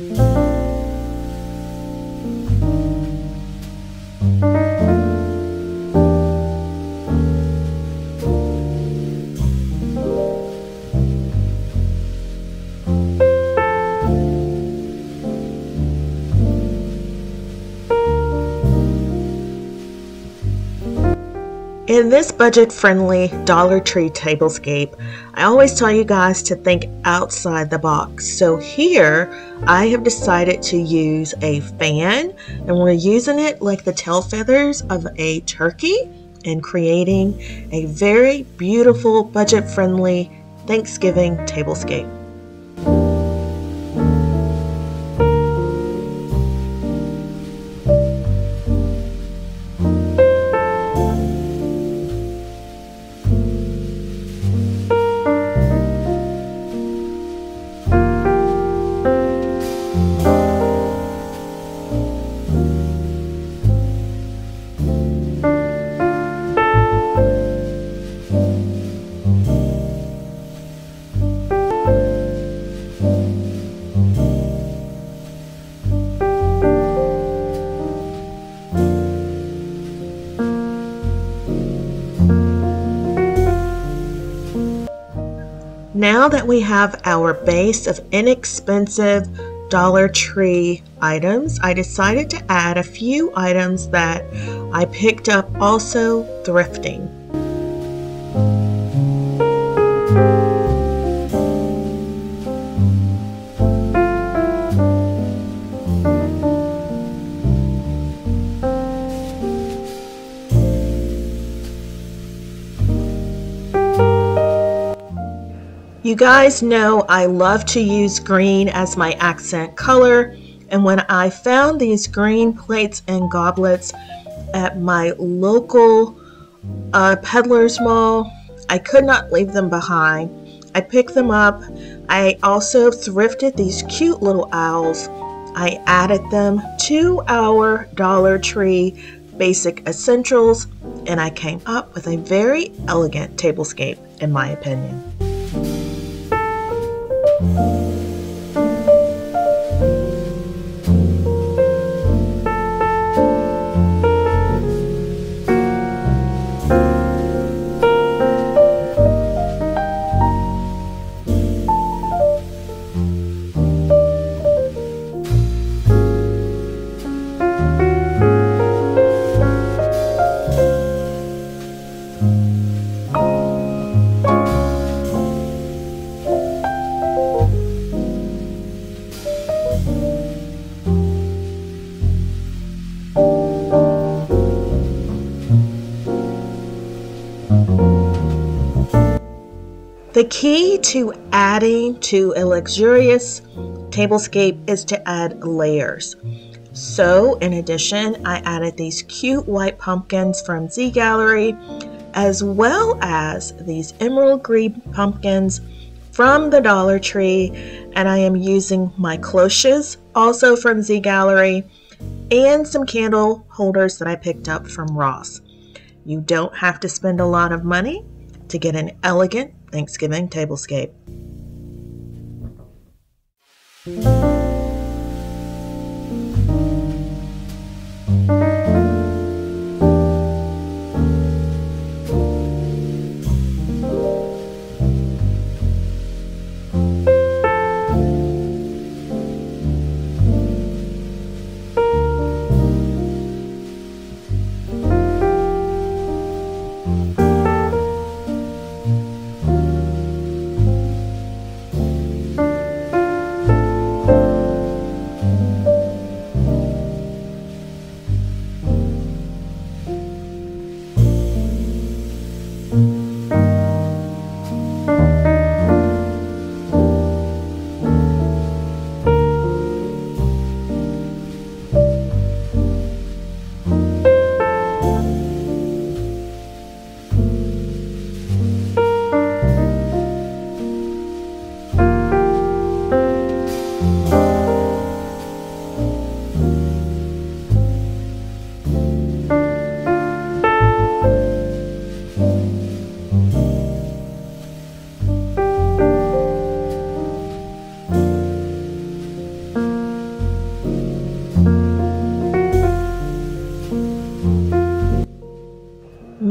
Música In this budget-friendly Dollar Tree tablescape, I always tell you guys to think outside the box. So here, I have decided to use a fan, and we're using it like the tail feathers of a turkey and creating a very beautiful budget-friendly Thanksgiving tablescape. Now that we have our base of inexpensive Dollar Tree items, I decided to add a few items that I picked up also thrifting. You guys know I love to use green as my accent color and when I found these green plates and goblets at my local uh, peddler's mall, I could not leave them behind. I picked them up. I also thrifted these cute little owls. I added them to our Dollar Tree basic essentials and I came up with a very elegant tablescape in my opinion. Thank you. The key to adding to a luxurious tablescape is to add layers. So, in addition, I added these cute white pumpkins from Z Gallerie, as well as these emerald green pumpkins from the Dollar Tree, and I am using my cloches, also from Z Gallerie, and some candle holders that I picked up from Ross. You don't have to spend a lot of money to get an elegant Thanksgiving Tablescape. Thank you.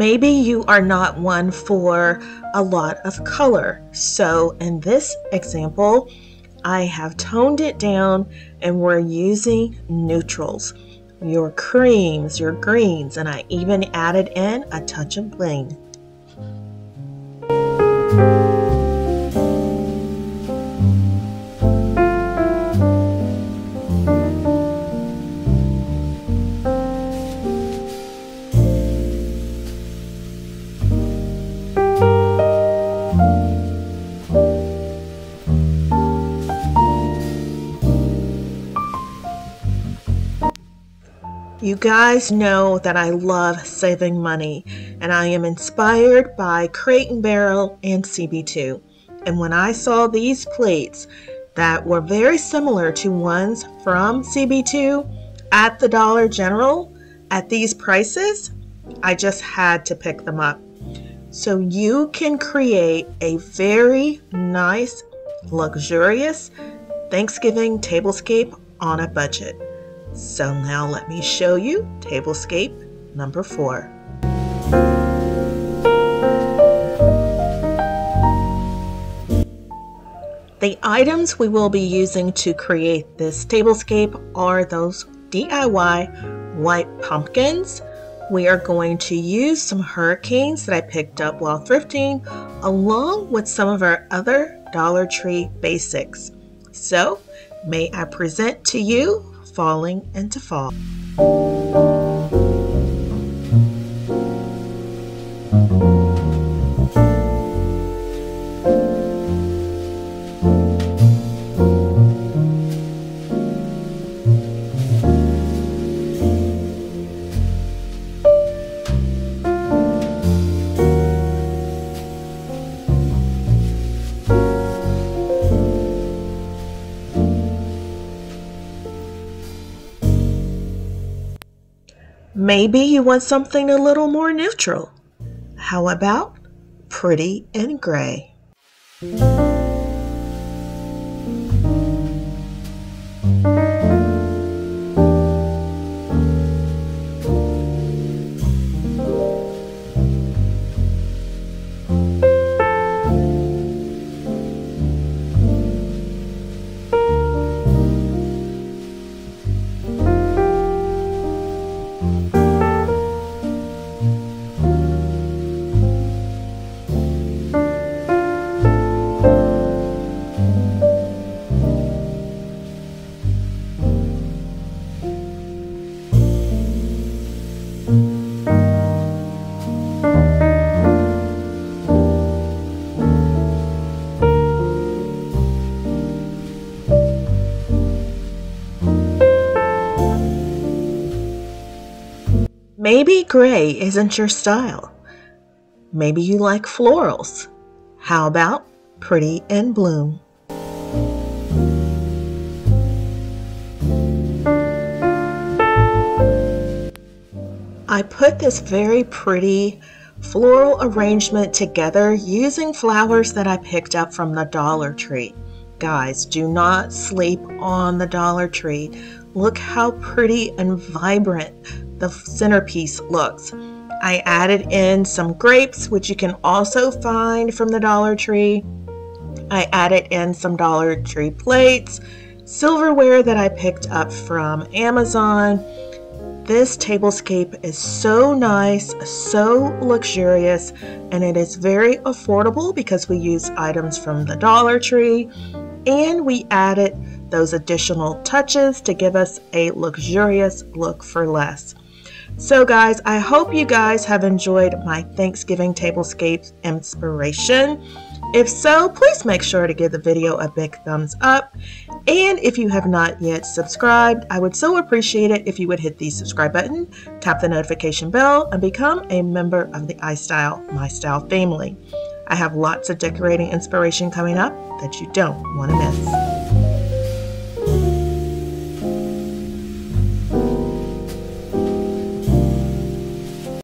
Maybe you are not one for a lot of color. So in this example, I have toned it down and we're using neutrals, your creams, your greens, and I even added in a touch of bling. You guys know that I love saving money and I am inspired by Crate and Barrel and CB2. And when I saw these plates that were very similar to ones from CB2 at the Dollar General at these prices, I just had to pick them up. So you can create a very nice, luxurious Thanksgiving tablescape on a budget. So now let me show you tablescape number four. The items we will be using to create this tablescape are those DIY white pumpkins. We are going to use some hurricanes that I picked up while thrifting along with some of our other Dollar Tree basics. So may I present to you falling into fall. Maybe you want something a little more neutral. How about pretty and gray? Maybe gray isn't your style. Maybe you like florals. How about pretty and bloom? I put this very pretty floral arrangement together using flowers that I picked up from the Dollar Tree. Guys, do not sleep on the Dollar Tree. Look how pretty and vibrant the centerpiece looks. I added in some grapes, which you can also find from the Dollar Tree. I added in some Dollar Tree plates, silverware that I picked up from Amazon. This tablescape is so nice, so luxurious, and it is very affordable because we use items from the Dollar Tree and we added those additional touches to give us a luxurious look for less. So, guys, I hope you guys have enjoyed my Thanksgiving tablescape inspiration. If so, please make sure to give the video a big thumbs up. And if you have not yet subscribed, I would so appreciate it if you would hit the subscribe button, tap the notification bell, and become a member of the iStyle My Style family. I have lots of decorating inspiration coming up that you don't want to miss.